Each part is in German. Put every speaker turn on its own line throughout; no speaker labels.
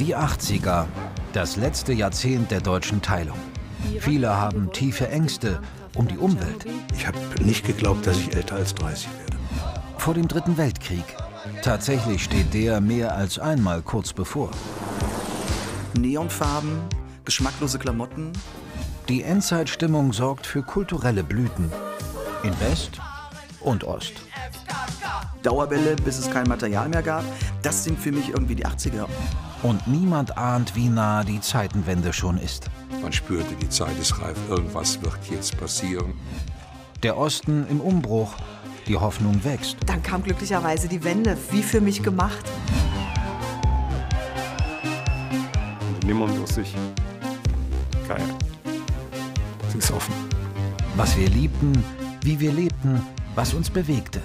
Die 80er, das letzte Jahrzehnt der deutschen Teilung. Viele haben tiefe Ängste um die Umwelt.
Ich habe nicht geglaubt, dass ich älter als 30 werde.
Vor dem Dritten Weltkrieg. Tatsächlich steht der mehr als einmal kurz bevor.
Neonfarben, geschmacklose Klamotten.
Die Endzeitstimmung sorgt für kulturelle Blüten. In West und Ost.
Dauerbälle, bis es kein Material mehr gab. Das sind für mich irgendwie die 80er.
Und niemand ahnt, wie nah die Zeitenwende schon ist.
Man spürte, die Zeit ist reif, irgendwas wird jetzt passieren.
Der Osten im Umbruch, die Hoffnung wächst.
Dann kam glücklicherweise die Wende, wie für mich gemacht.
Niemand aus sich. Geil. Sie ist offen.
Was wir liebten, wie wir lebten, was uns bewegte.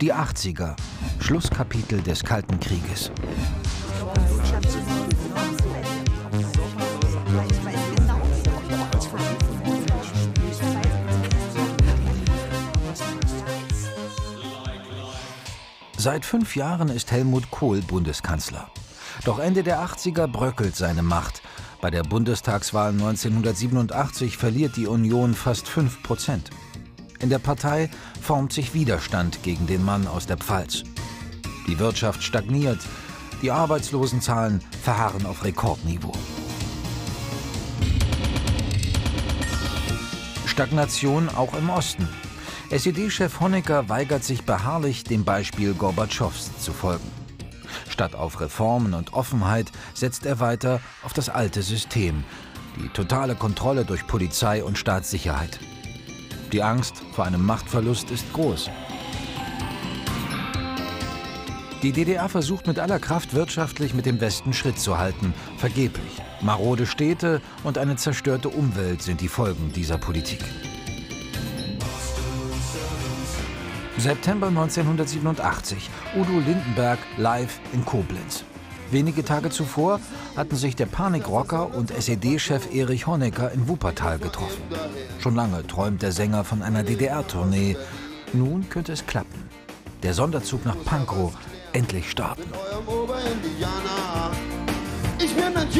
Die 80er, Schlusskapitel des Kalten Krieges. Seit fünf Jahren ist Helmut Kohl Bundeskanzler. Doch Ende der 80er bröckelt seine Macht. Bei der Bundestagswahl 1987 verliert die Union fast 5 Prozent. In der Partei formt sich Widerstand gegen den Mann aus der Pfalz. Die Wirtschaft stagniert, die Arbeitslosenzahlen verharren auf Rekordniveau. Stagnation auch im Osten. SED-Chef Honecker weigert sich beharrlich, dem Beispiel Gorbatschows zu folgen. Statt auf Reformen und Offenheit setzt er weiter auf das alte System, die totale Kontrolle durch Polizei und Staatssicherheit. Die Angst vor einem Machtverlust ist groß. Die DDR versucht mit aller Kraft wirtschaftlich mit dem Westen Schritt zu halten, vergeblich. Marode Städte und eine zerstörte Umwelt sind die Folgen dieser Politik. September 1987, Udo Lindenberg live in Koblenz. Wenige Tage zuvor hatten sich der Panikrocker und SED-Chef Erich Honecker in Wuppertal getroffen. Schon lange träumt der Sänger von einer DDR-Tournee. Nun könnte es klappen. Der Sonderzug nach Pankow endlich starten.
Ich bin ein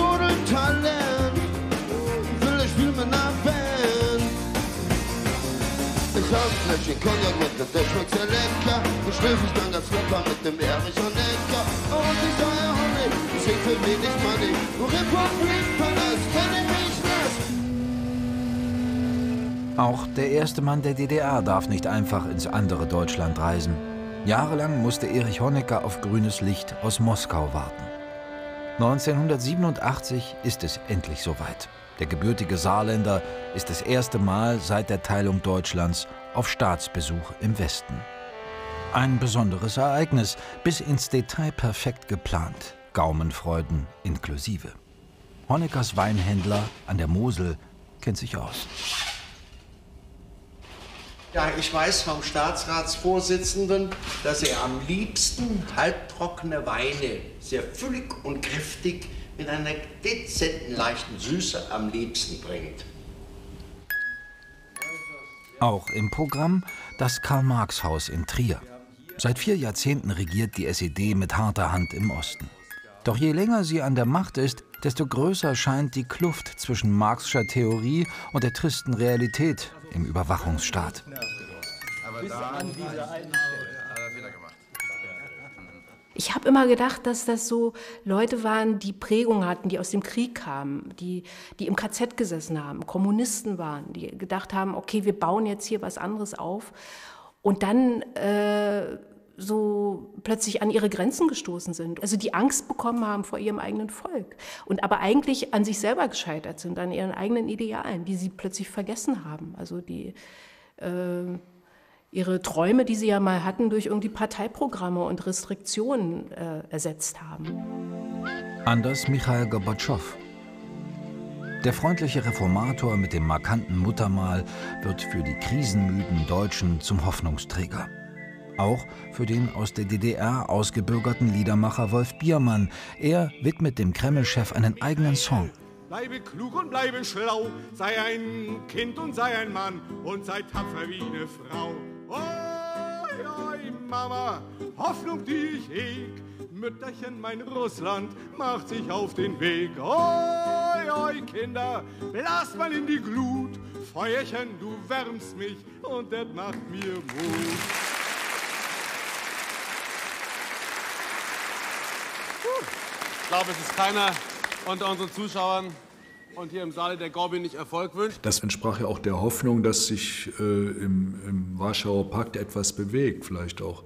Ein Fläschchen Cognac mit der der schmeckt sehr lecker. Und ich dann ganz locker mit dem Erich Honecker. Und ich sage Honig, ich sing für wenig Money. Republik, Palast, kenn ich mich nicht.
Auch der erste Mann der DDR darf nicht einfach ins andere Deutschland reisen. Jahrelang musste Erich Honecker auf grünes Licht aus Moskau warten. 1987 ist es endlich soweit. Der gebürtige Saarländer ist das erste Mal seit der Teilung Deutschlands auf Staatsbesuch im Westen. Ein besonderes Ereignis, bis ins Detail perfekt geplant, Gaumenfreuden inklusive. Honeckers Weinhändler an der Mosel kennt sich aus.
Ja, ich weiß vom Staatsratsvorsitzenden, dass er am liebsten halbtrockene Weine, sehr füllig und kräftig, mit einer dezenten, leichten Süße am liebsten bringt.
Auch im Programm das Karl-Marx-Haus in Trier. Seit vier Jahrzehnten regiert die SED mit harter Hand im Osten. Doch je länger sie an der Macht ist, desto größer scheint die Kluft zwischen Marxischer Theorie und der tristen Realität im Überwachungsstaat.
Ich habe immer gedacht, dass das so Leute waren, die Prägung hatten, die aus dem Krieg kamen, die, die im KZ gesessen haben, Kommunisten waren, die gedacht haben, okay, wir bauen jetzt hier was anderes auf. Und dann äh, so plötzlich an ihre Grenzen gestoßen sind. Also die Angst bekommen haben vor ihrem eigenen Volk. Und aber eigentlich an sich selber gescheitert sind, an ihren eigenen Idealen, die sie plötzlich vergessen haben. Also die... Äh, ihre Träume, die sie ja mal hatten, durch irgendwie Parteiprogramme und Restriktionen äh, ersetzt haben.
Anders Michael Gorbatschow. Der freundliche Reformator mit dem markanten Muttermal wird für die krisenmüden Deutschen zum Hoffnungsträger. Auch für den aus der DDR ausgebürgerten Liedermacher Wolf Biermann. Er widmet dem Kreml-Chef einen eigenen Song.
Bleibe klug und bleibe schlau, sei ein Kind und sei ein Mann und sei tapfer wie eine Frau. Oi, oi, Mama, Hoffnung, die ich heg. Mütterchen, mein Russland macht sich auf den Weg. Oi, oi, Kinder, lasst mal in die Glut. Feuerchen, du wärmst mich und das macht mir Mut.
Ich glaube, es ist keiner unter unseren Zuschauern und hier im Saal, der Gorbin nicht Erfolg wünscht.
Das entsprach ja auch der Hoffnung, dass sich äh, im, im, Warschauer Pakt etwas bewegt, vielleicht auch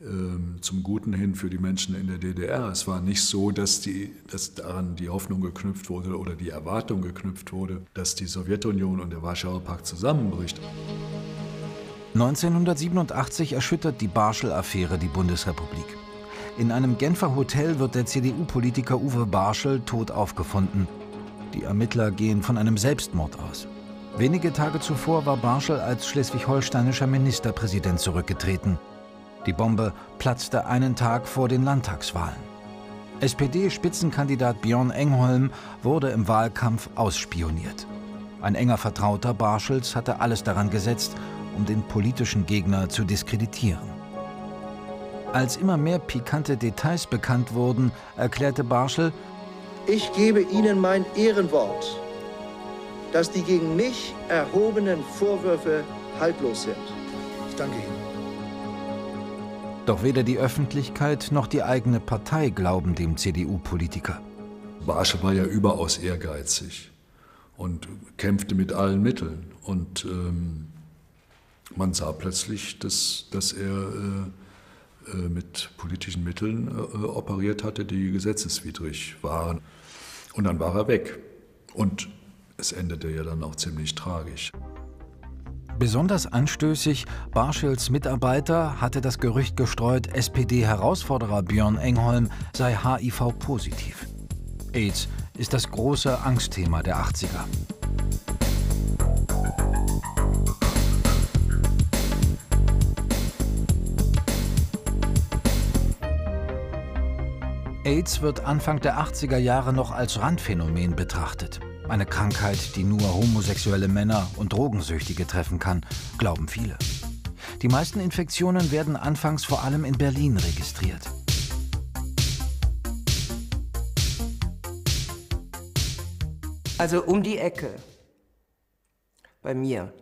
ähm, zum Guten hin für die Menschen in der DDR. Es war nicht so, dass, die, dass daran die Hoffnung geknüpft wurde oder die Erwartung geknüpft wurde, dass die Sowjetunion und der Warschauer Pakt zusammenbricht.
1987 erschüttert die Barschel-Affäre die Bundesrepublik. In einem Genfer Hotel wird der CDU-Politiker Uwe Barschel tot aufgefunden. Die Ermittler gehen von einem Selbstmord aus. Wenige Tage zuvor war Barschel als schleswig-holsteinischer Ministerpräsident zurückgetreten. Die Bombe platzte einen Tag vor den Landtagswahlen. SPD-Spitzenkandidat Björn Engholm wurde im Wahlkampf ausspioniert. Ein enger Vertrauter Barschels hatte alles daran gesetzt, um den politischen Gegner zu diskreditieren. Als immer mehr pikante Details bekannt wurden, erklärte Barschel,
ich gebe Ihnen mein Ehrenwort, dass die gegen mich erhobenen Vorwürfe haltlos sind.
Ich danke Ihnen.
Doch weder die Öffentlichkeit noch die eigene Partei glauben dem CDU-Politiker.
Barschel war ja überaus ehrgeizig und kämpfte mit allen Mitteln. Und ähm, man sah plötzlich, dass, dass er äh, äh mit politischen Mitteln äh, operiert hatte, die gesetzeswidrig waren. Und dann war er weg. Und es endete ja dann auch ziemlich tragisch.
Besonders anstößig, Barschels Mitarbeiter hatte das Gerücht gestreut, SPD-Herausforderer Björn Engholm sei HIV-positiv. AIDS ist das große Angstthema der 80er. AIDS wird Anfang der 80er Jahre noch als Randphänomen betrachtet. Eine Krankheit, die nur homosexuelle Männer und Drogensüchtige treffen kann, glauben viele. Die meisten Infektionen werden anfangs vor allem in Berlin registriert.
Also um die Ecke bei mir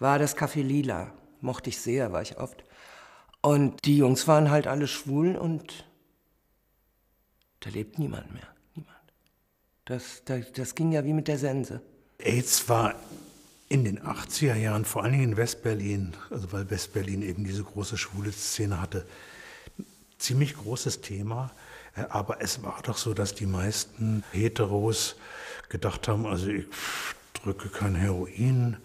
war das Café Lila. Mochte ich sehr, war ich oft. Und die Jungs waren halt alle schwul und da lebt niemand mehr. Das, das, das ging ja wie mit der Sense.
AIDS war in den 80er Jahren, vor allen Dingen in Westberlin, also weil Westberlin eben diese große schwule Szene hatte, ziemlich großes Thema. Äh, aber es war doch so, dass die meisten Heteros gedacht haben, also ich drücke kein Heroin,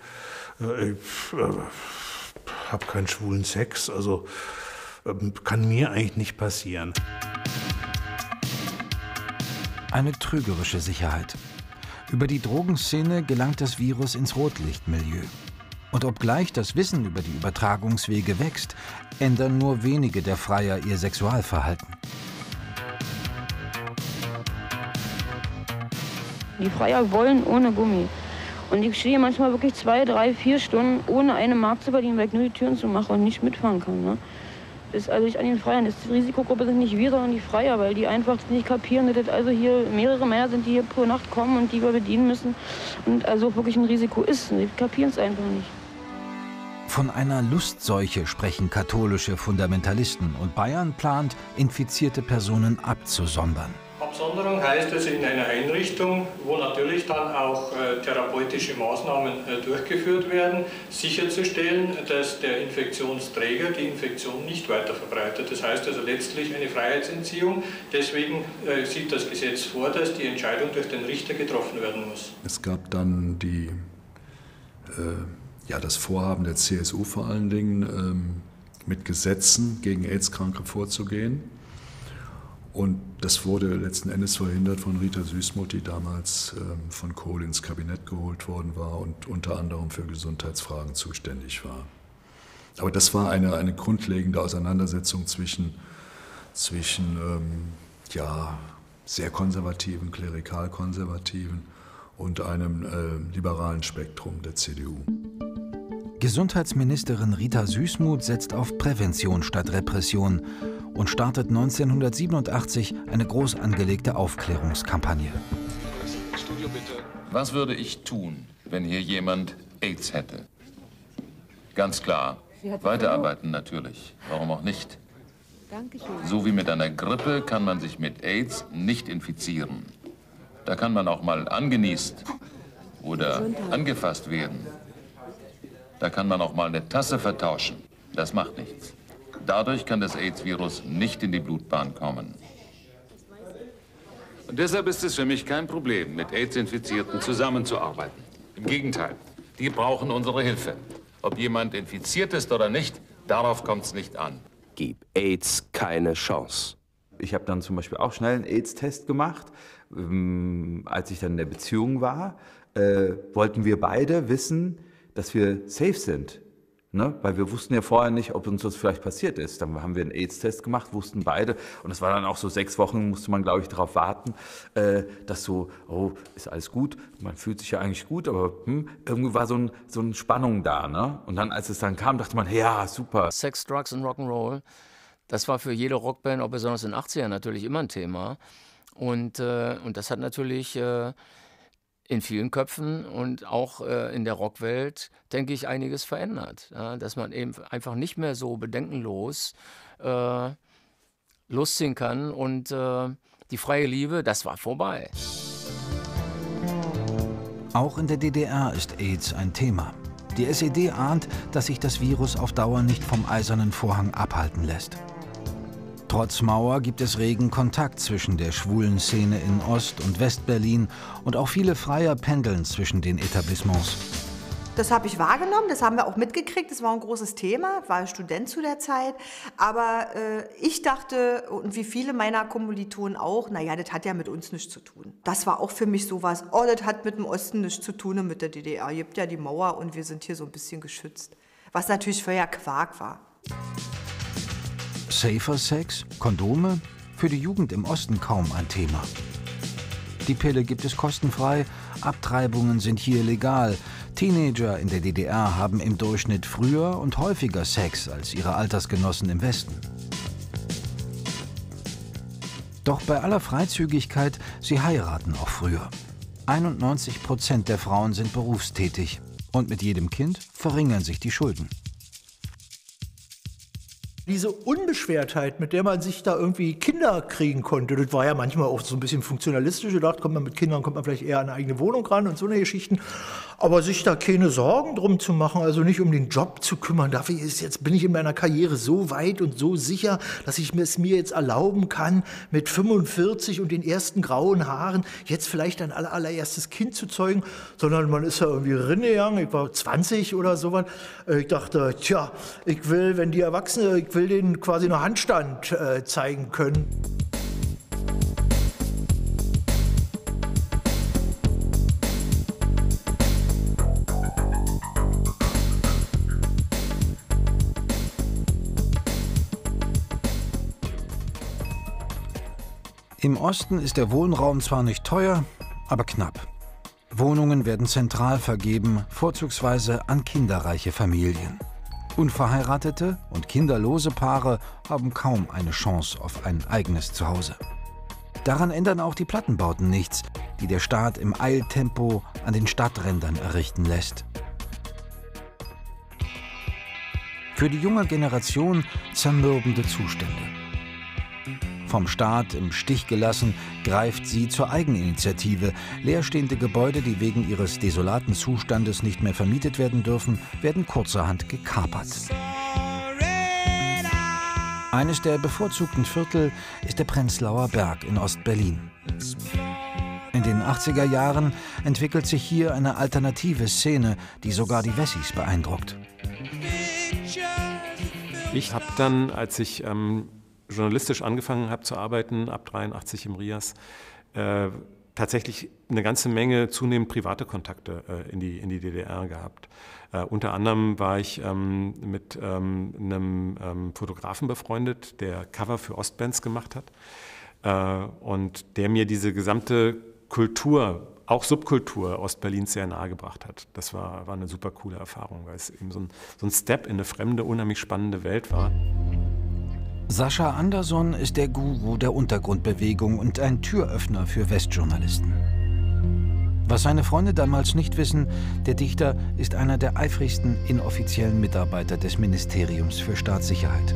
äh, ich äh, habe keinen schwulen Sex, also ähm, kann mir eigentlich nicht passieren.
Eine trügerische Sicherheit. Über die Drogenszene gelangt das Virus ins Rotlichtmilieu. Und obgleich das Wissen über die Übertragungswege wächst, ändern nur wenige der Freier ihr Sexualverhalten.
Die Freier wollen ohne Gummi. Und ich stehe manchmal wirklich zwei, drei, vier Stunden ohne eine Mark zu verdienen, weil ich nur die Türen zumache und nicht mitfahren kann. Ne? Ist also ich an den Freiern. Das die Risikogruppe sind nicht wir, sondern die Freier, weil die einfach nicht kapieren, dass das also hier mehrere Männer sind, die hier pro Nacht kommen und die wir bedienen müssen und also wirklich ein Risiko ist. Sie kapieren es einfach nicht.
Von einer Lustseuche sprechen katholische Fundamentalisten und Bayern plant, infizierte Personen abzusondern.
Absonderung heißt also in einer Einrichtung, wo natürlich dann auch äh, therapeutische Maßnahmen äh, durchgeführt werden, sicherzustellen, dass der Infektionsträger die Infektion nicht weiter verbreitet. Das heißt also letztlich eine Freiheitsentziehung. Deswegen äh, sieht das Gesetz vor, dass die Entscheidung durch den Richter getroffen werden muss.
Es gab dann die, ja, das Vorhaben der CSU vor allen Dingen, ähm, mit Gesetzen gegen AIDS-Kranke vorzugehen. Und das wurde letzten Endes verhindert von Rita Süßmuth, die damals ähm, von Kohl ins Kabinett geholt worden war und unter anderem für Gesundheitsfragen zuständig war. Aber das war eine, eine grundlegende Auseinandersetzung zwischen, zwischen ähm, ja, sehr konservativen, klerikal-konservativen und einem äh, liberalen Spektrum der CDU.
Gesundheitsministerin Rita Süßmuth setzt auf Prävention statt Repression und startet 1987 eine groß angelegte Aufklärungskampagne.
Was würde ich tun, wenn hier jemand AIDS hätte? Ganz klar. Weiterarbeiten natürlich. Warum auch nicht? So wie mit einer Grippe kann man sich mit AIDS nicht infizieren. Da kann man auch mal angenießt oder angefasst werden. Da kann man auch mal eine Tasse vertauschen. Das macht nichts. Dadurch kann das AIDS-Virus nicht in die Blutbahn kommen. Und deshalb ist es für mich kein Problem, mit AIDS-Infizierten zusammenzuarbeiten. Im Gegenteil, die brauchen unsere Hilfe. Ob jemand infiziert ist oder nicht, darauf kommt es nicht an.
Gib AIDS keine Chance.
Ich habe dann zum Beispiel auch schnell einen AIDS-Test gemacht. Ähm, als ich dann in der Beziehung war, äh, wollten wir beide wissen, dass wir safe sind. Ne? Weil wir wussten ja vorher nicht, ob uns das vielleicht passiert ist. Dann haben wir einen AIDS-Test gemacht, wussten beide. Und es war dann auch so sechs Wochen, musste man, glaube ich, darauf warten, äh, dass so, oh, ist alles gut. Man fühlt sich ja eigentlich gut, aber hm, irgendwie war so, ein, so eine Spannung da. Ne? Und dann, als es dann kam, dachte man, ja, super.
Sex, Drugs und Rock'n'Roll, das war für jede Rockband, auch besonders in den 80ern, natürlich immer ein Thema. Und, äh, und das hat natürlich... Äh, in vielen Köpfen und auch äh, in der Rockwelt, denke ich, einiges verändert. Ja, dass man eben einfach nicht mehr so bedenkenlos äh, losziehen kann und äh, die freie Liebe, das war vorbei.
Auch in der DDR ist AIDS ein Thema. Die SED ahnt, dass sich das Virus auf Dauer nicht vom eisernen Vorhang abhalten lässt. Trotz Mauer gibt es regen Kontakt zwischen der schwulen Szene in Ost- und Westberlin und auch viele Freier pendeln zwischen den Etablissements.
Das habe ich wahrgenommen, das haben wir auch mitgekriegt, das war ein großes Thema, war Student zu der Zeit. Aber äh, ich dachte, und wie viele meiner Kommilitonen auch, naja, das hat ja mit uns nichts zu tun. Das war auch für mich sowas, oh, das hat mit dem Osten nichts zu tun und mit der DDR. Es gibt ja die Mauer und wir sind hier so ein bisschen geschützt. Was natürlich vorher Quark war.
Safer Sex, Kondome, für die Jugend im Osten kaum ein Thema. Die Pille gibt es kostenfrei, Abtreibungen sind hier legal. Teenager in der DDR haben im Durchschnitt früher und häufiger Sex als ihre Altersgenossen im Westen. Doch bei aller Freizügigkeit, sie heiraten auch früher. 91 Prozent der Frauen sind berufstätig und mit jedem Kind verringern sich die Schulden
diese Unbeschwertheit, mit der man sich da irgendwie Kinder kriegen konnte, das war ja manchmal auch so ein bisschen funktionalistisch gedacht, kommt man mit Kindern, kommt man vielleicht eher an eine eigene Wohnung ran und so eine Geschichten. Aber sich da keine Sorgen drum zu machen, also nicht um den Job zu kümmern, dafür ist jetzt, bin ich in meiner Karriere so weit und so sicher, dass ich es mir jetzt erlauben kann, mit 45 und den ersten grauen Haaren jetzt vielleicht ein allererstes Kind zu zeugen, sondern man ist ja irgendwie rinnegegangen, ich war 20 oder sowas. Ich dachte, tja, ich will, wenn die Erwachsene, ich will denen quasi nur Handstand äh, zeigen können.
Im Osten ist der Wohnraum zwar nicht teuer, aber knapp. Wohnungen werden zentral vergeben, vorzugsweise an kinderreiche Familien. Unverheiratete und kinderlose Paare haben kaum eine Chance auf ein eigenes Zuhause. Daran ändern auch die Plattenbauten nichts, die der Staat im Eiltempo an den Stadträndern errichten lässt. Für die junge Generation zermürbende Zustände. Vom Staat im Stich gelassen, greift sie zur Eigeninitiative. Leerstehende Gebäude, die wegen ihres desolaten Zustandes nicht mehr vermietet werden dürfen, werden kurzerhand gekapert. Eines der bevorzugten Viertel ist der Prenzlauer Berg in Ostberlin. In den 80er Jahren entwickelt sich hier eine alternative Szene, die sogar die Wessis beeindruckt.
Ich habe dann, als ich ähm, journalistisch angefangen habe zu arbeiten, ab 83 im RIAS, äh, tatsächlich eine ganze Menge zunehmend private Kontakte äh, in, die, in die DDR gehabt. Äh, unter anderem war ich ähm, mit ähm, einem ähm, Fotografen befreundet, der Cover für Ostbands gemacht hat äh, und der mir diese gesamte Kultur
auch Subkultur Ostberlins sehr nahe gebracht hat. Das war, war eine super coole Erfahrung, weil es eben so ein, so ein Step in eine fremde, unheimlich spannende Welt war.
Sascha Anderson ist der Guru der Untergrundbewegung und ein Türöffner für Westjournalisten. Was seine Freunde damals nicht wissen, der Dichter ist einer der eifrigsten inoffiziellen Mitarbeiter des Ministeriums für Staatssicherheit.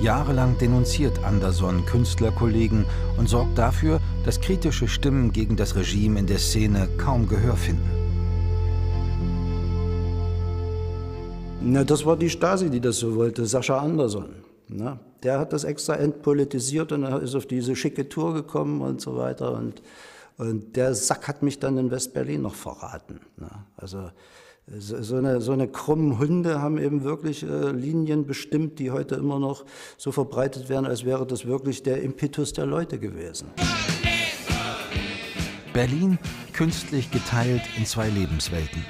Jahrelang denunziert Anderson Künstlerkollegen und sorgt dafür, dass kritische Stimmen gegen das Regime in der Szene kaum Gehör finden.
Na, das war die Stasi, die das so wollte, Sascha Anderson. Na, der hat das extra entpolitisiert und ist auf diese schicke Tour gekommen und so weiter. Und, und der Sack hat mich dann in West-Berlin noch verraten. Na, also so eine, so eine krummen Hunde haben eben wirklich äh, Linien bestimmt, die heute immer noch so verbreitet werden, als wäre das wirklich der Impetus der Leute gewesen.
Berlin künstlich geteilt in zwei Lebenswelten.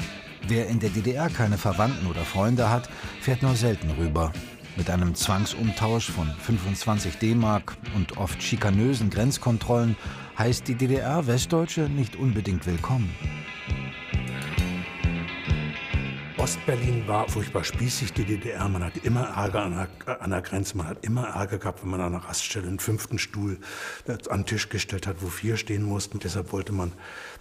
Wer in der DDR keine Verwandten oder Freunde hat, fährt nur selten rüber. Mit einem Zwangsumtausch von 25 D-Mark und oft schikanösen Grenzkontrollen heißt die DDR Westdeutsche nicht unbedingt willkommen.
Ostberlin war furchtbar spießig, die DDR. Man hat immer Ärger an der, an der, Grenze. Man hat immer Ärger gehabt, wenn man an einer Raststelle einen fünften Stuhl an den Tisch gestellt hat, wo vier stehen mussten. Deshalb wollte man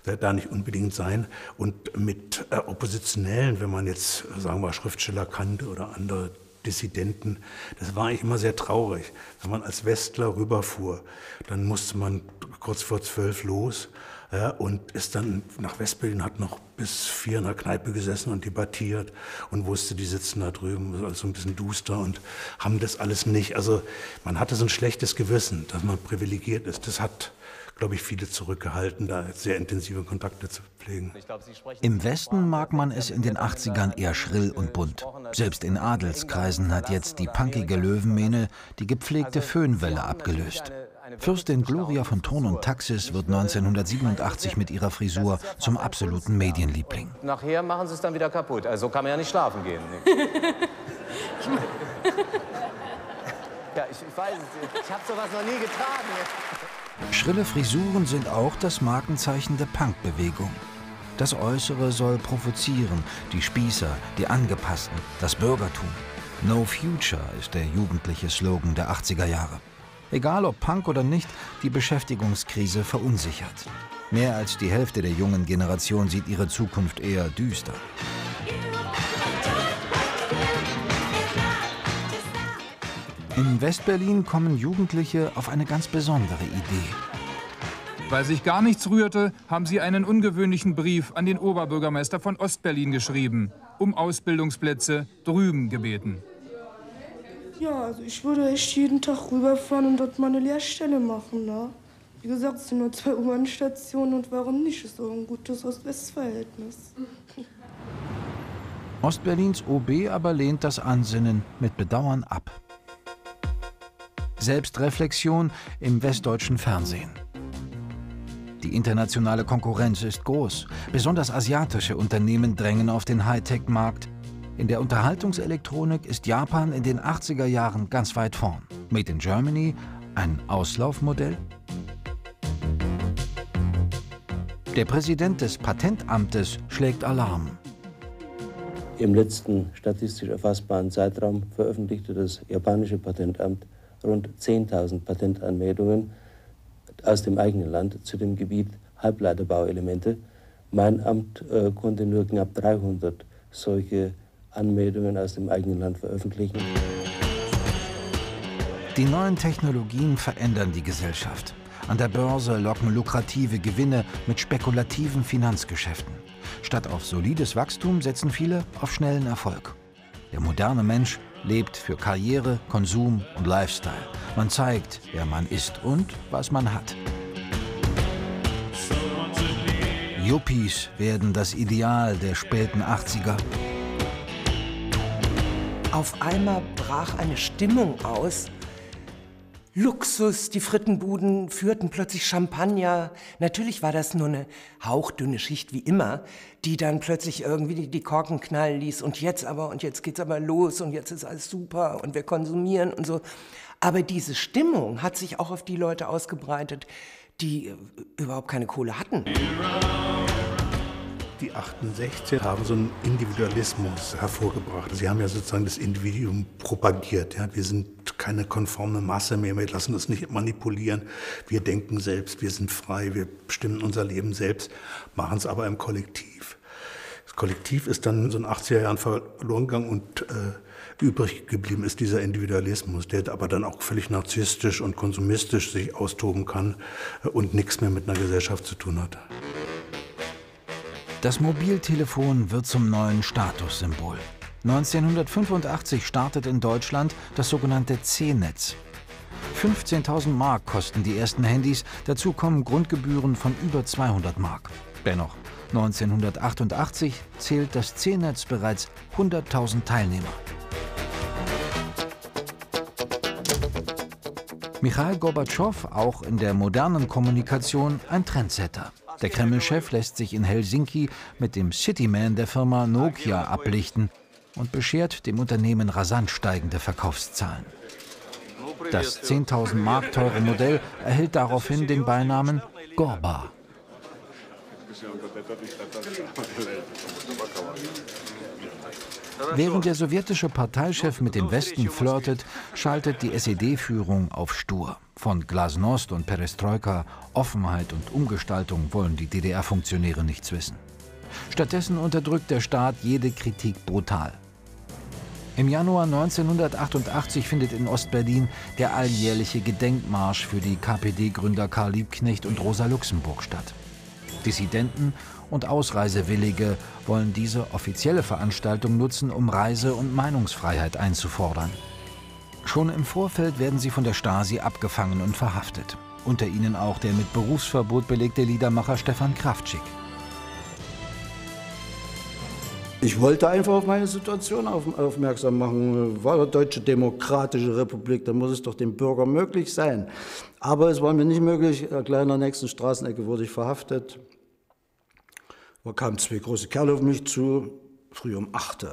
da nicht unbedingt sein. Und mit äh, Oppositionellen, wenn man jetzt, sagen wir, Schriftsteller kannte oder andere Dissidenten, das war eigentlich immer sehr traurig. Wenn man als Westler rüberfuhr, dann musste man kurz vor zwölf los ja, und ist dann nach Westberlin, hat noch bis vier in der Kneipe gesessen und debattiert und wusste, die sitzen da drüben, also ein bisschen duster und haben das alles nicht. Also man hatte so ein schlechtes Gewissen, dass man privilegiert ist. Das hat, glaube ich, viele zurückgehalten, da sehr intensive Kontakte zu pflegen.
Im Westen mag man es in den 80ern eher schrill und bunt. Selbst in Adelskreisen hat jetzt die punkige Löwenmähne die gepflegte Föhnwelle abgelöst. Fürstin Gloria von Thurn und Taxis wird 1987 mit ihrer Frisur zum absoluten Medienliebling.
Nachher machen sie es dann wieder kaputt. Also kann man ja nicht schlafen gehen. ja, ich, ich weiß es. Ich habe sowas noch nie getragen.
Schrille Frisuren sind auch das Markenzeichen der Punkbewegung. Das Äußere soll provozieren, die Spießer, die Angepassten, das Bürgertum. No Future ist der jugendliche Slogan der 80er Jahre. Egal ob Punk oder nicht, die Beschäftigungskrise verunsichert. Mehr als die Hälfte der jungen Generation sieht ihre Zukunft eher düster. In Westberlin kommen Jugendliche auf eine ganz besondere Idee.
Weil sich gar nichts rührte, haben sie einen ungewöhnlichen Brief an den Oberbürgermeister von Ostberlin geschrieben, um Ausbildungsplätze drüben gebeten.
Ja, also ich würde echt jeden Tag rüberfahren und dort mal eine Lehrstelle machen. Ne? Wie gesagt, es sind nur zwei U-Bahn-Stationen und warum nicht? Ist so ein gutes Ost-West-Verhältnis.
Ostberlins OB aber lehnt das Ansinnen mit Bedauern ab. Selbstreflexion im westdeutschen Fernsehen. Die internationale Konkurrenz ist groß. Besonders asiatische Unternehmen drängen auf den Hightech-Markt in der Unterhaltungselektronik ist Japan in den 80er Jahren ganz weit vorn. Made in Germany, ein Auslaufmodell? Der Präsident des Patentamtes schlägt Alarm.
Im letzten statistisch erfassbaren Zeitraum veröffentlichte das japanische Patentamt rund 10.000 Patentanmeldungen aus dem eigenen Land zu dem Gebiet Halbleiterbauelemente. Mein Amt äh, konnte nur knapp 300 solche Anmeldungen aus dem eigenen Land veröffentlichen.
Die neuen Technologien verändern die Gesellschaft. An der Börse locken lukrative Gewinne mit spekulativen Finanzgeschäften. Statt auf solides Wachstum setzen viele auf schnellen Erfolg. Der moderne Mensch lebt für Karriere, Konsum und Lifestyle. Man zeigt, wer man ist und was man hat. Yuppies werden das Ideal der späten 80er.
Auf einmal brach eine Stimmung aus. Luxus, die Frittenbuden führten plötzlich Champagner. Natürlich war das nur eine hauchdünne Schicht wie immer, die dann plötzlich irgendwie die Korken knallen ließ. Und jetzt aber, und jetzt geht's aber los und jetzt ist alles super und wir konsumieren und so. Aber diese Stimmung hat sich auch auf die Leute ausgebreitet, die äh, überhaupt keine Kohle hatten.
Die 68 haben so einen Individualismus hervorgebracht. Sie haben ja sozusagen das Individuum propagiert. Ja. Wir sind keine konforme Masse mehr, wir lassen uns nicht manipulieren. Wir denken selbst, wir sind frei, wir bestimmen unser Leben selbst, machen es aber im Kollektiv. Das Kollektiv ist dann in so den 80er Jahren verloren gegangen und äh, übrig geblieben ist dieser Individualismus, der aber dann auch völlig narzisstisch und konsumistisch sich austoben kann äh, und nichts mehr mit einer Gesellschaft zu tun hat.
Das Mobiltelefon wird zum neuen Statussymbol. 1985 startet in Deutschland das sogenannte C-Netz. 15.000 Mark kosten die ersten Handys, dazu kommen Grundgebühren von über 200 Mark. Dennoch, 1988 zählt das C-Netz bereits 100.000 Teilnehmer. Michail Gorbatschow, auch in der modernen Kommunikation ein Trendsetter. Der Kreml-Chef lässt sich in Helsinki mit dem Cityman der Firma Nokia ablichten und beschert dem Unternehmen rasant steigende Verkaufszahlen. Das 10.000 Mark teure Modell erhält daraufhin den Beinamen Gorba. Während der sowjetische Parteichef mit dem Westen flirtet, schaltet die SED-Führung auf stur. Von Glasnost und Perestroika, Offenheit und Umgestaltung wollen die DDR-Funktionäre nichts wissen. Stattdessen unterdrückt der Staat jede Kritik brutal. Im Januar 1988 findet in Ostberlin der alljährliche Gedenkmarsch für die KPD-Gründer Karl Liebknecht und Rosa Luxemburg statt. Dissidenten und Ausreisewillige wollen diese offizielle Veranstaltung nutzen, um Reise- und Meinungsfreiheit einzufordern. Schon im Vorfeld werden sie von der Stasi abgefangen und verhaftet. Unter ihnen auch der mit Berufsverbot belegte Liedermacher Stefan Kraftschick.
Ich wollte einfach auf meine Situation auf, aufmerksam machen. War eine deutsche demokratische Republik, da muss es doch dem Bürger möglich sein. Aber es war mir nicht möglich. Gleich in der nächsten Straßenecke wurde ich verhaftet. Da kamen zwei große Kerle auf mich zu, früh um 8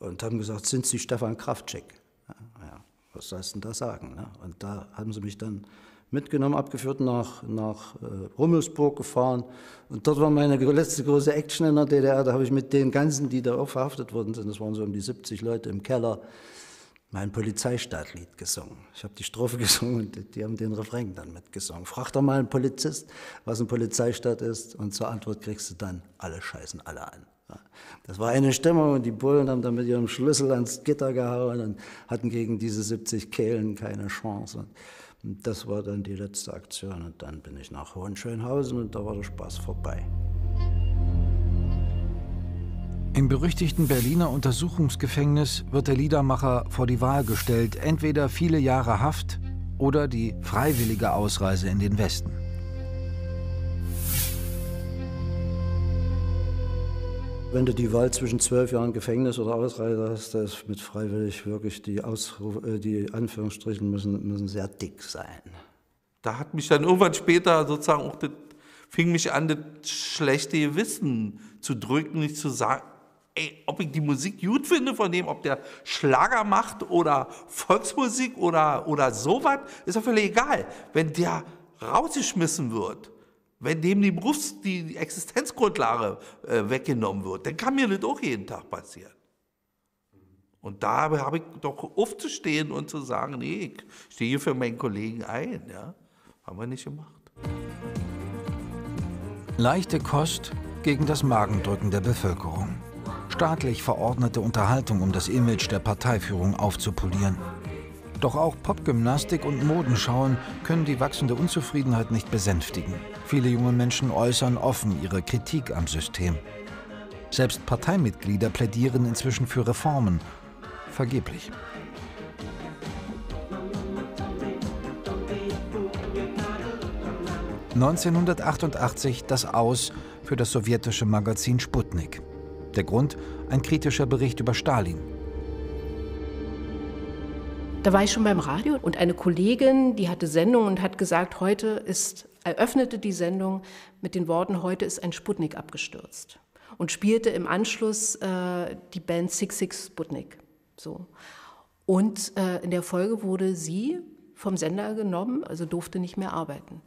und haben gesagt, sind Sie Stefan Kraftschick? Ja, ja, was sollst du denn da sagen? Ne? Und da haben sie mich dann mitgenommen, abgeführt, nach, nach äh, Rummelsburg gefahren. Und dort war meine letzte große Action in der DDR. Da habe ich mit den ganzen, die da auch verhaftet worden sind, das waren so um die 70 Leute im Keller, mein Polizeistaatlied gesungen. Ich habe die Strophe gesungen und die haben den Refrain dann mitgesungen. Frag doch mal einen Polizist, was ein Polizeistaat ist und zur Antwort kriegst du dann, alle scheißen alle an. Das war eine Stimmung und die Bullen haben dann mit ihrem Schlüssel ans Gitter gehauen und hatten gegen diese 70 Kehlen keine Chance. Und das war dann die letzte Aktion und dann bin ich nach Hohenschönhausen und da war der Spaß vorbei.
Im berüchtigten Berliner Untersuchungsgefängnis wird der Liedermacher vor die Wahl gestellt, entweder viele Jahre Haft oder die freiwillige Ausreise in den Westen.
Wenn du die Wahl zwischen zwölf Jahren Gefängnis oder Ausreise hast, da ist mit freiwillig wirklich die, Ausruf, äh, die Anführungsstrichen müssen, müssen sehr dick sein.
Da hat mich dann irgendwann später sozusagen auch das, fing mich an, das schlechte Gewissen zu drücken, nicht zu sagen, ey, ob ich die Musik gut finde von dem, ob der Schlager macht oder Volksmusik oder, oder sowas, ist doch völlig egal. Wenn der rausgeschmissen wird, wenn dem die Berufs-, die Existenzgrundlage äh, weggenommen wird, dann kann mir das auch jeden Tag passieren. Und da habe ich doch aufzustehen und zu sagen, nee, ich stehe für meinen Kollegen ein. Ja? Haben wir nicht gemacht.
Leichte Kost gegen das Magendrücken der Bevölkerung staatlich verordnete Unterhaltung, um das Image der Parteiführung aufzupolieren. Doch auch Popgymnastik und Modenschauen können die wachsende Unzufriedenheit nicht besänftigen. Viele junge Menschen äußern offen ihre Kritik am System. Selbst Parteimitglieder plädieren inzwischen für Reformen. Vergeblich. ...1988 das Aus für das sowjetische Magazin Sputnik. Der Grund? Ein kritischer Bericht über Stalin.
Da war ich schon beim Radio und eine Kollegin, die hatte Sendung und hat gesagt, heute ist, eröffnete die Sendung mit den Worten, heute ist ein Sputnik abgestürzt und spielte im Anschluss äh, die Band Six Six Sputnik. So. Und äh, in der Folge wurde sie vom Sender genommen, also durfte nicht mehr arbeiten.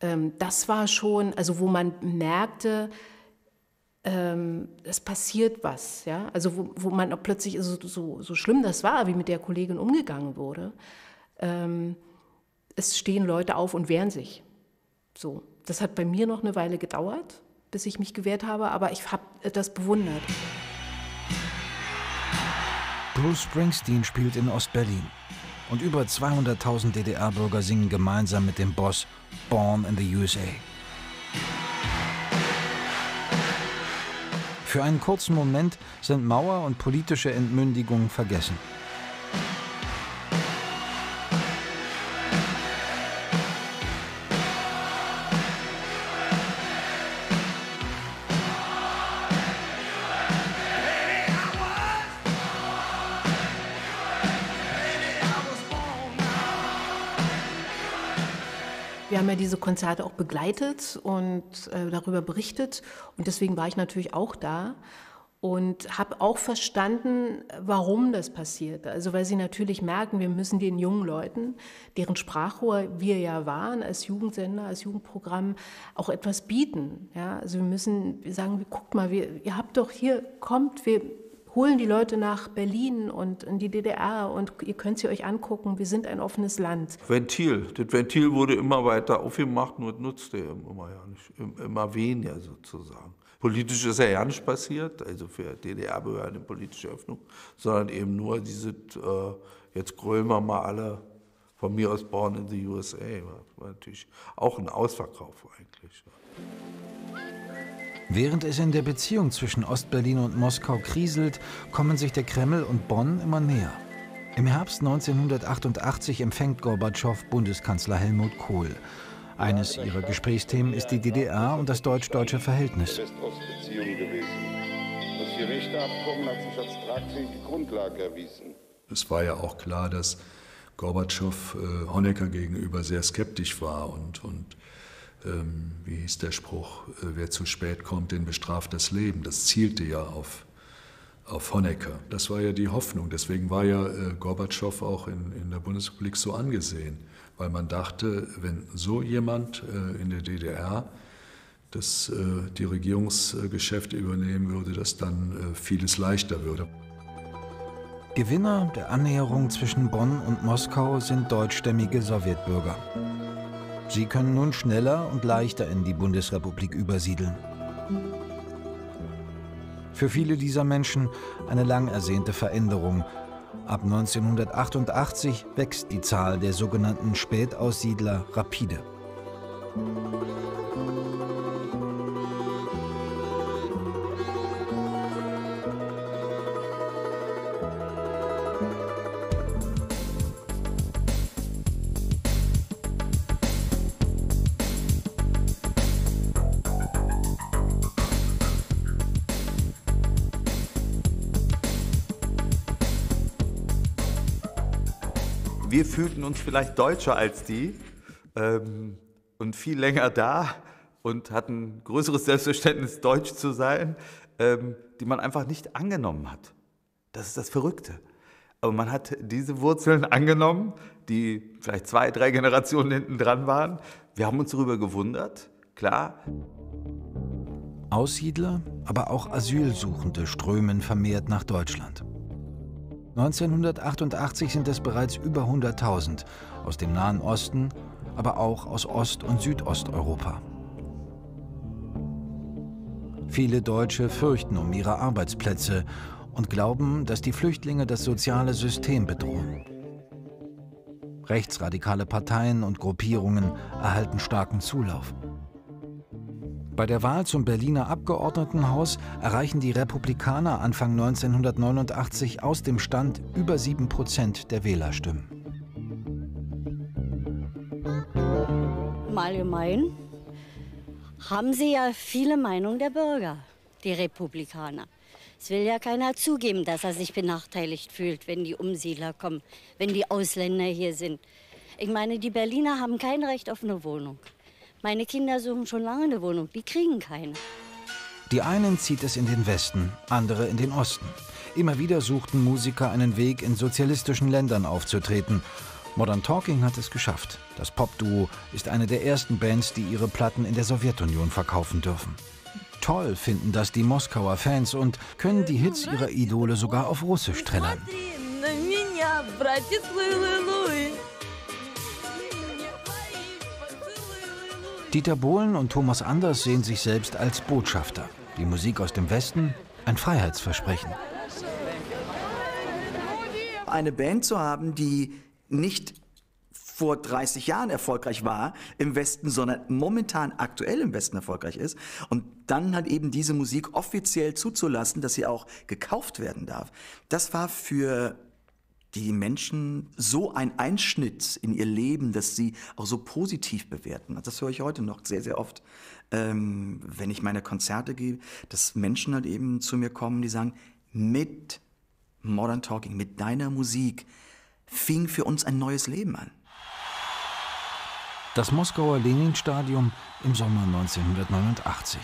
Ähm, das war schon, also wo man merkte, ähm, es passiert was. Ja? Also wo, wo man auch plötzlich, so, so, so schlimm das war, wie mit der Kollegin umgegangen wurde, ähm, es stehen Leute auf und wehren sich. So, das hat bei mir noch eine Weile gedauert, bis ich mich gewehrt habe, aber ich habe das bewundert.
Bruce Springsteen spielt in Ostberlin und über 200.000 DDR-Bürger singen gemeinsam mit dem Boss Born in the USA. Für einen kurzen Moment sind Mauer und politische Entmündigung vergessen.
Haben ja diese Konzerte auch begleitet und äh, darüber berichtet. Und deswegen war ich natürlich auch da und habe auch verstanden, warum das passiert. Also weil sie natürlich merken, wir müssen den jungen Leuten, deren Sprachrohr wir ja waren als Jugendsender, als Jugendprogramm, auch etwas bieten. Ja, also wir müssen sagen, guckt mal, wir, ihr habt doch hier, kommt, wir holen die Leute nach Berlin und in die DDR und ihr könnt sie euch angucken. Wir sind ein offenes Land.
Ventil. Das Ventil wurde immer weiter aufgemacht, nur nutzte immer ja nicht, immer weniger sozusagen. Politisch ist ja ja nicht passiert, also für DDR-Behörden eine politische Öffnung, sondern eben nur diese, äh, jetzt grölen wir mal alle von mir aus Born in the USA. War natürlich auch ein Ausverkauf eigentlich.
Während es in der Beziehung zwischen Ostberlin und Moskau kriselt, kommen sich der Kreml und Bonn immer näher. Im Herbst 1988 empfängt Gorbatschow Bundeskanzler Helmut Kohl. Eines ihrer Gesprächsthemen ist die DDR und das deutsch-deutsche Verhältnis.
Das Vier-Rechte-Abkommen hat sich als tragfähige Grundlage erwiesen.
Es war ja auch klar, dass Gorbatschow äh, Honecker gegenüber sehr skeptisch war und, und ähm, wie hieß der Spruch, äh, wer zu spät kommt, den bestraft das Leben. Das zielte ja auf, auf Honecker. Das war ja die Hoffnung. Deswegen war ja äh, Gorbatschow auch in, in der Bundesrepublik so angesehen, weil man dachte, wenn so jemand äh, in der DDR das, äh, die Regierungsgeschäfte übernehmen würde, dass dann äh, vieles leichter würde.
Gewinner der Annäherung zwischen Bonn und Moskau sind deutschstämmige Sowjetbürger. Sie können nun schneller und leichter in die Bundesrepublik übersiedeln. Für viele dieser Menschen eine lang ersehnte Veränderung. Ab 1988 wächst die Zahl der sogenannten Spätaussiedler rapide.
Fühlten uns vielleicht deutscher als die ähm, und viel länger da und hatten größeres Selbstverständnis, deutsch zu sein, ähm, die man einfach nicht angenommen hat. Das ist das Verrückte. Aber man hat diese Wurzeln angenommen, die vielleicht zwei, drei Generationen hinten dran waren. Wir haben uns darüber gewundert, klar.
Aussiedler, aber auch Asylsuchende strömen vermehrt nach Deutschland. 1988 sind es bereits über 100.000 aus dem Nahen Osten, aber auch aus Ost- und Südosteuropa. Viele Deutsche fürchten um ihre Arbeitsplätze und glauben, dass die Flüchtlinge das soziale System bedrohen. Rechtsradikale Parteien und Gruppierungen erhalten starken Zulauf. Bei der Wahl zum Berliner Abgeordnetenhaus erreichen die Republikaner Anfang 1989 aus dem Stand über 7 Prozent der Wählerstimmen.
Im Allgemeinen haben sie ja viele Meinungen der Bürger, die Republikaner. Es will ja keiner zugeben, dass er sich benachteiligt fühlt, wenn die Umsiedler kommen, wenn die Ausländer hier sind. Ich meine, die Berliner haben kein Recht auf eine Wohnung. Meine Kinder suchen schon lange eine Wohnung, die kriegen keine.
Die einen zieht es in den Westen, andere in den Osten. Immer wieder suchten Musiker einen Weg, in sozialistischen Ländern aufzutreten. Modern Talking hat es geschafft. Das Popduo ist eine der ersten Bands, die ihre Platten in der Sowjetunion verkaufen dürfen. Toll finden das die Moskauer Fans und können die Hits ihrer Idole sogar auf Russisch trällern. Dieter Bohlen und Thomas Anders sehen sich selbst als Botschafter. Die Musik aus dem Westen ein Freiheitsversprechen.
Eine Band zu haben, die nicht vor 30 Jahren erfolgreich war im Westen, sondern momentan aktuell im Westen erfolgreich ist. Und dann halt eben diese Musik offiziell zuzulassen, dass sie auch gekauft werden darf. Das war für die Menschen so ein Einschnitt in ihr Leben, dass sie auch so positiv bewerten. Das höre ich heute noch sehr, sehr oft, ähm, wenn ich meine Konzerte gebe, dass Menschen halt eben zu mir kommen, die sagen, mit Modern Talking, mit deiner Musik fing für uns ein neues Leben an.
Das Moskauer Lenin-Stadion im Sommer 1989.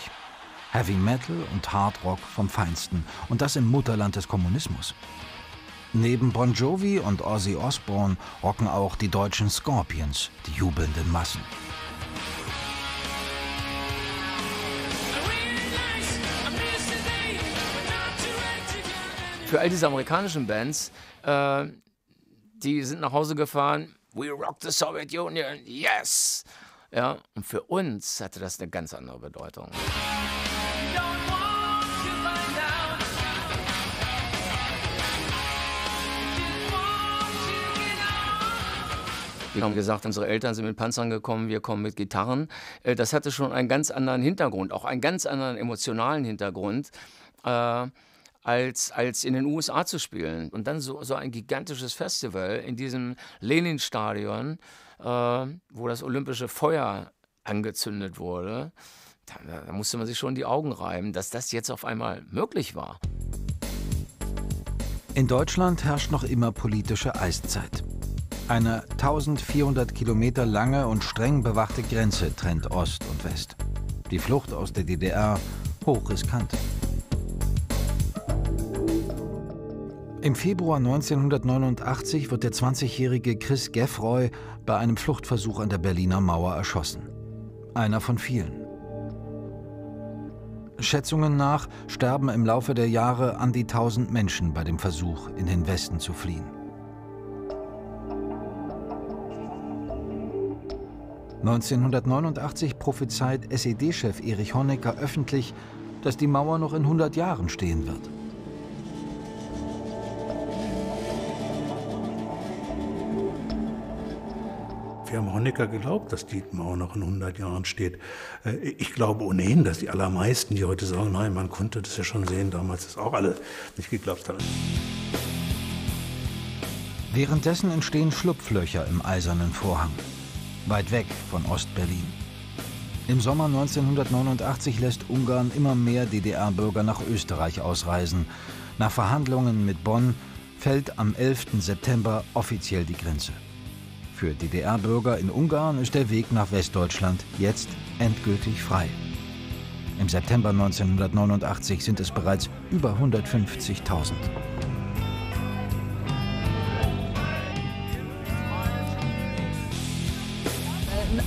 Heavy Metal und Hard Rock vom Feinsten und das im Mutterland des Kommunismus. Neben Bon Jovi und Ozzy Osbourne rocken auch die deutschen Scorpions die jubelnden Massen.
Für all diese amerikanischen Bands, äh, die sind nach Hause gefahren, we rock the Soviet Union, yes! Ja, und für uns hatte das eine ganz andere Bedeutung. Wir haben gesagt, unsere Eltern sind mit Panzern gekommen, wir kommen mit Gitarren. Äh, das hatte schon einen ganz anderen Hintergrund, auch einen ganz anderen emotionalen Hintergrund. Äh, als, als in den USA zu spielen. Und dann so, so ein gigantisches Festival in diesem Lenin-Stadion, äh, wo das olympische Feuer angezündet wurde. Da, da musste man sich schon die Augen reiben, dass das jetzt auf einmal möglich war.
In Deutschland herrscht noch immer politische Eiszeit. Eine 1400 Kilometer lange und streng bewachte Grenze trennt Ost und West. Die Flucht aus der DDR hochriskant. Im Februar 1989 wird der 20-jährige Chris Geffroy bei einem Fluchtversuch an der Berliner Mauer erschossen. Einer von vielen. Schätzungen nach sterben im Laufe der Jahre an die 1000 Menschen bei dem Versuch, in den Westen zu fliehen. 1989 prophezeit SED-Chef Erich Honecker öffentlich, dass die Mauer noch in 100 Jahren stehen wird.
Wir haben Honecker geglaubt, dass die Mauer noch in 100 Jahren steht. Äh, ich glaube ohnehin, dass die allermeisten, die heute sagen, nein, man konnte das ja schon sehen, damals das auch alle nicht geglaubt haben.
Währenddessen entstehen Schlupflöcher im eisernen Vorhang weit weg von Ostberlin. Im Sommer 1989 lässt Ungarn immer mehr DDR-Bürger nach Österreich ausreisen. Nach Verhandlungen mit Bonn fällt am 11. September offiziell die Grenze. Für DDR-Bürger in Ungarn ist der Weg nach Westdeutschland jetzt endgültig frei. Im September 1989 sind es bereits über 150.000.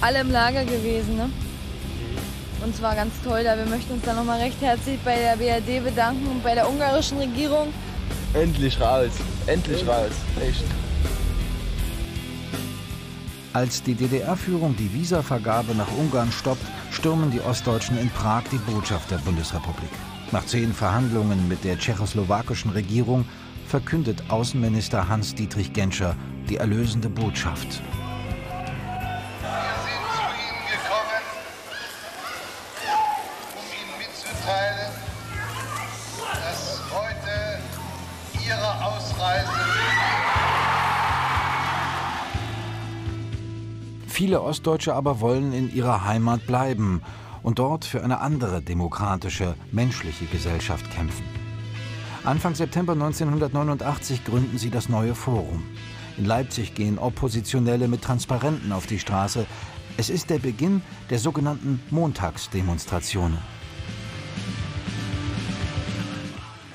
alle im Lager gewesen. Ne? Und zwar ganz toll da. Wir möchten uns da nochmal recht herzlich bei der BRD bedanken und bei der ungarischen Regierung.
Endlich raus, endlich raus, echt.
Als die DDR-Führung die Visavergabe nach Ungarn stoppt, stürmen die Ostdeutschen in Prag die Botschaft der Bundesrepublik. Nach zehn Verhandlungen mit der tschechoslowakischen Regierung verkündet Außenminister Hans-Dietrich Genscher die erlösende Botschaft. Viele Ostdeutsche aber wollen in ihrer Heimat bleiben und dort für eine andere demokratische, menschliche Gesellschaft kämpfen. Anfang September 1989 gründen sie das neue Forum. In Leipzig gehen Oppositionelle mit Transparenten auf die Straße. Es ist der Beginn der sogenannten Montagsdemonstrationen.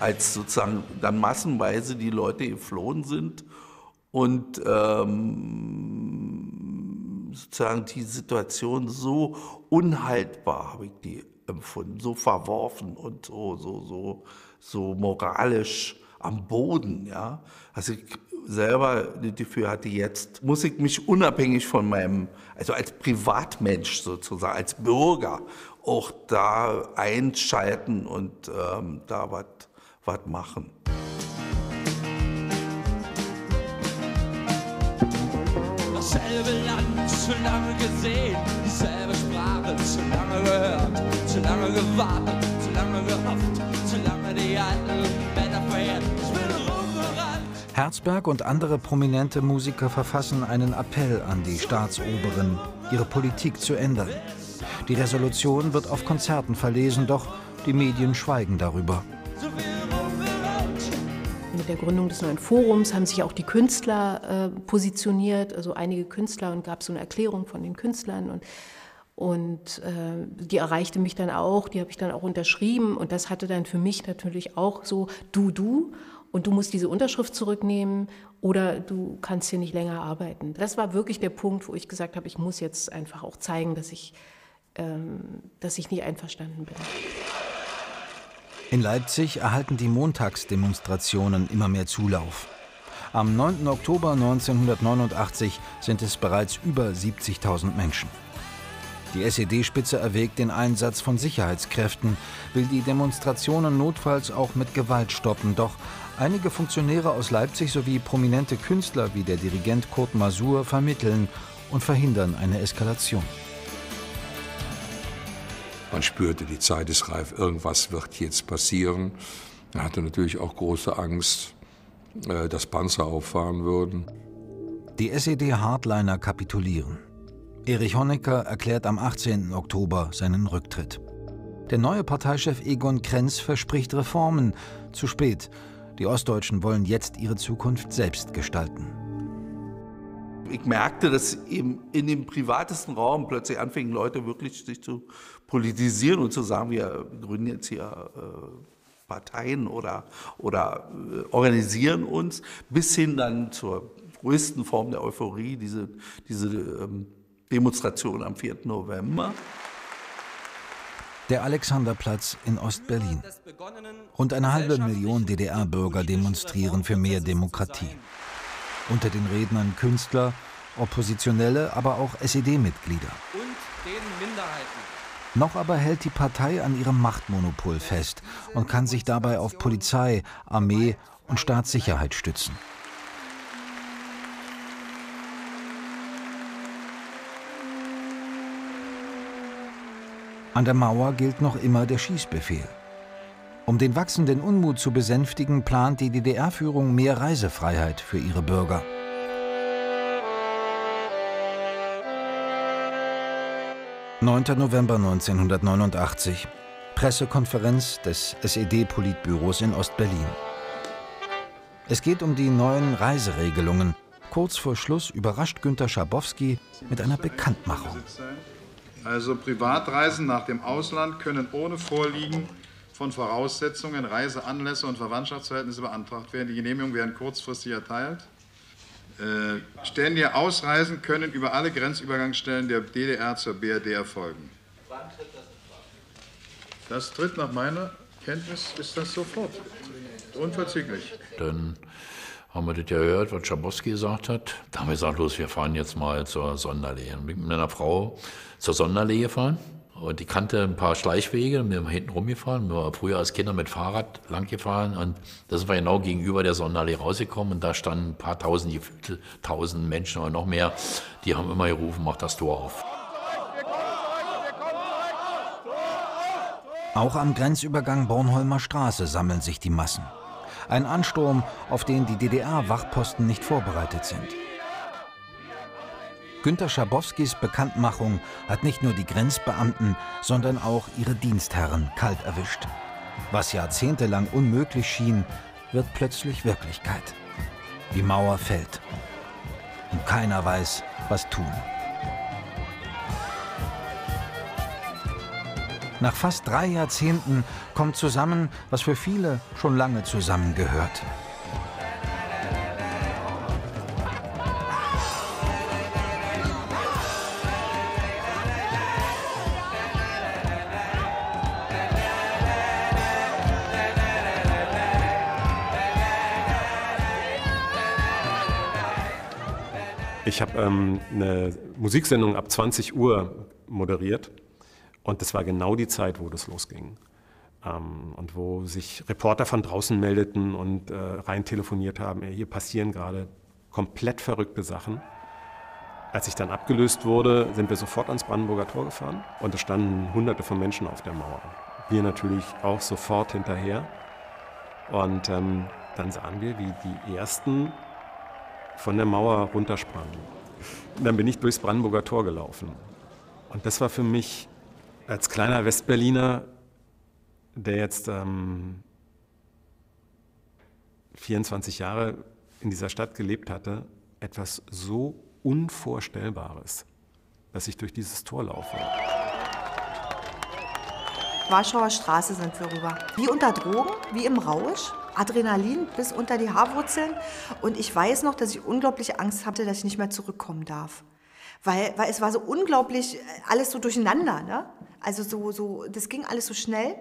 Als sozusagen dann massenweise die Leute geflohen sind und ähm, sozusagen die Situation so unhaltbar, habe ich die empfunden, so verworfen und so, so, so, so moralisch am Boden, ja. Also ich selber Gefühl hatte, jetzt muss ich mich unabhängig von meinem, also als Privatmensch sozusagen, als Bürger auch da einschalten und ähm, da was machen.
Dasselbe Land zu lange gesehen, dieselbe Sprache zu lange gehört, zu lange gewartet, zu lange gehofft, zu lange die alten Männer verehrt.
Herzberg und andere prominente Musiker verfassen einen Appell an die Staatsoberen, ihre Politik zu ändern. Die Resolution wird auf Konzerten verlesen, doch die Medien schweigen darüber.
Mit der Gründung des neuen Forums haben sich auch die Künstler äh, positioniert, also einige Künstler und gab so eine Erklärung von den Künstlern und und äh, die erreichte mich dann auch, die habe ich dann auch unterschrieben und das hatte dann für mich natürlich auch so du du und du musst diese Unterschrift zurücknehmen oder du kannst hier nicht länger arbeiten. Das war wirklich der Punkt, wo ich gesagt habe, ich muss jetzt einfach auch zeigen, dass ich, ähm, dass ich nicht einverstanden bin.
In Leipzig erhalten die Montagsdemonstrationen immer mehr Zulauf. Am 9. Oktober 1989 sind es bereits über 70.000 Menschen. Die SED-Spitze erwägt den Einsatz von Sicherheitskräften, will die Demonstrationen notfalls auch mit Gewalt stoppen. Doch einige Funktionäre aus Leipzig sowie prominente Künstler wie der Dirigent Kurt Masur vermitteln und verhindern eine Eskalation.
Man spürte, die Zeit ist reif, irgendwas wird jetzt passieren. Er hatte natürlich auch große Angst, äh, dass Panzer auffahren würden.
Die SED-Hardliner kapitulieren. Erich Honecker erklärt am 18. Oktober seinen Rücktritt. Der neue Parteichef Egon Krenz verspricht Reformen. Zu spät. Die Ostdeutschen wollen jetzt ihre Zukunft selbst gestalten.
Ich merkte, dass eben in dem privatesten Raum plötzlich anfingen Leute wirklich sich zu politisieren und zu sagen, wir gründen jetzt hier äh, Parteien oder, oder äh, organisieren uns, bis hin dann zur größten Form der Euphorie, diese, diese ähm, Demonstration am 4. November.
Der Alexanderplatz in Ostberlin. Rund eine halbe Million DDR-Bürger demonstrieren für mehr Demokratie. Unter den Rednern Künstler, Oppositionelle, aber auch SED-Mitglieder.
Und den Minderheiten.
Noch aber hält die Partei an ihrem Machtmonopol fest und kann sich dabei auf Polizei, Armee und Staatssicherheit stützen. An der Mauer gilt noch immer der Schießbefehl. Um den wachsenden Unmut zu besänftigen, plant die DDR-Führung mehr Reisefreiheit für ihre Bürger. »9. November 1989. Pressekonferenz des SED-Politbüros in Ostberlin. Es geht um die neuen Reiseregelungen. Kurz vor Schluss überrascht Günter Schabowski mit einer Bekanntmachung.
Also Privatreisen nach dem Ausland können ohne Vorliegen von Voraussetzungen, Reiseanlässe und Verwandtschaftsverhältnisse beantragt werden. Die Genehmigungen werden kurzfristig erteilt. Äh, ständige Ausreisen können über alle Grenzübergangsstellen der DDR zur BRD erfolgen. Das tritt nach meiner Kenntnis ist das sofort. Unverzüglich.
Dann haben wir das ja gehört, was Schabowski gesagt hat. Da haben wir gesagt, los, wir fahren jetzt mal zur bin mit einer Frau zur Sonderlee gefahren. Und die kannte ein paar Schleichwege, wir sind hinten rumgefahren. Wir waren früher als Kinder mit Fahrrad lang gefahren und da sind genau gegenüber der Sonderlee rausgekommen und da standen ein paar tausend, gefühlte tausend Menschen oder noch mehr, die haben immer gerufen, mach das Tor auf.
Auch am Grenzübergang Bornholmer Straße sammeln sich die Massen. Ein Ansturm, auf den die DDR-Wachposten nicht vorbereitet sind. Günter Schabowskis Bekanntmachung hat nicht nur die Grenzbeamten, sondern auch ihre Dienstherren kalt erwischt. Was jahrzehntelang unmöglich schien, wird plötzlich Wirklichkeit. Die Mauer fällt. Und keiner weiß, was tun. Nach fast drei Jahrzehnten kommt zusammen, was für viele schon lange zusammengehört.
Ich habe ähm, eine Musiksendung ab 20 Uhr moderiert und das war genau die Zeit, wo das losging. Ähm, und wo sich Reporter von draußen meldeten und äh, rein telefoniert haben, ey, hier passieren gerade komplett verrückte Sachen. Als ich dann abgelöst wurde, sind wir sofort ans Brandenburger Tor gefahren und es standen hunderte von Menschen auf der Mauer. Wir natürlich auch sofort hinterher. Und ähm, dann sahen wir, wie die ersten von der Mauer runtersprangen. Und dann bin ich durchs Brandenburger Tor gelaufen. Und das war für mich als kleiner Westberliner, der jetzt ähm, 24 Jahre in dieser Stadt gelebt hatte, etwas so Unvorstellbares, dass ich durch dieses Tor laufe.
Warschauer Straße sind wir rüber. Wie unter Drogen, wie im Rausch. Adrenalin bis unter die Haarwurzeln. Und ich weiß noch, dass ich unglaubliche Angst hatte, dass ich nicht mehr zurückkommen darf. Weil, weil es war so unglaublich, äh, alles so durcheinander. Ne? Also so, so, das ging alles so schnell.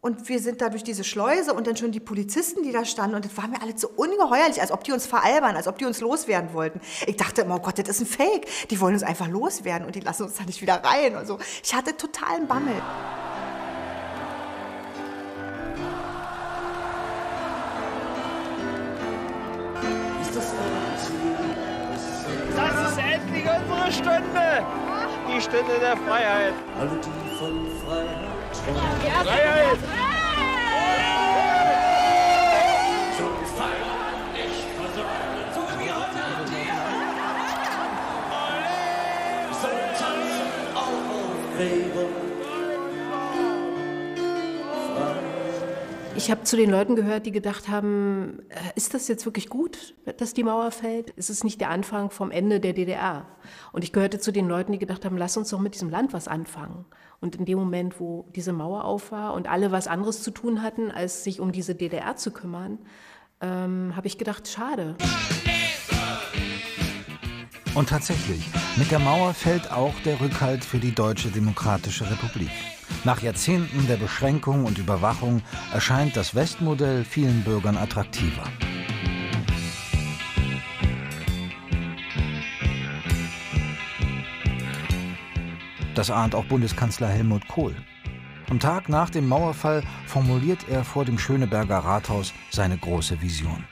Und wir sind da durch diese Schleuse und dann schon die Polizisten, die da standen. Und das war mir alles so ungeheuerlich, als ob die uns veralbern, als ob die uns loswerden wollten. Ich dachte immer, oh Gott, das ist ein Fake. Die wollen uns einfach loswerden und die lassen uns da nicht wieder rein. Und so. Ich hatte totalen Bammel.
Stunde. Die Stunde der Freiheit.
Alle, die von Freiheit
Ja, Freiheit.
Ich habe zu den Leuten gehört, die gedacht haben, äh, ist das jetzt wirklich gut, dass die Mauer fällt? Ist es nicht der Anfang vom Ende der DDR? Und ich gehörte zu den Leuten, die gedacht haben, lass uns doch mit diesem Land was anfangen. Und in dem Moment, wo diese Mauer auf war und alle was anderes zu tun hatten, als sich um diese DDR zu kümmern, ähm, habe ich gedacht, schade.
Und tatsächlich, mit der Mauer fällt auch der Rückhalt für die Deutsche Demokratische Republik. Nach Jahrzehnten der Beschränkung und Überwachung erscheint das Westmodell vielen Bürgern attraktiver. Das ahnt auch Bundeskanzler Helmut Kohl. Am Tag nach dem Mauerfall formuliert er vor dem Schöneberger Rathaus seine große Vision.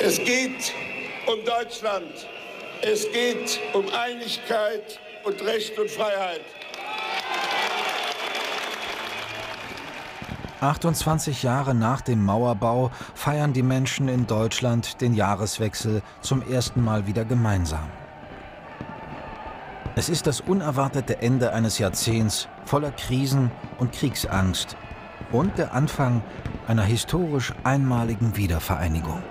Es geht um Deutschland. Es geht um Einigkeit und Recht und Freiheit.
28 Jahre nach dem Mauerbau feiern die Menschen in Deutschland den Jahreswechsel zum ersten Mal wieder gemeinsam. Es ist das unerwartete Ende eines Jahrzehnts voller Krisen und Kriegsangst und der Anfang einer historisch einmaligen Wiedervereinigung.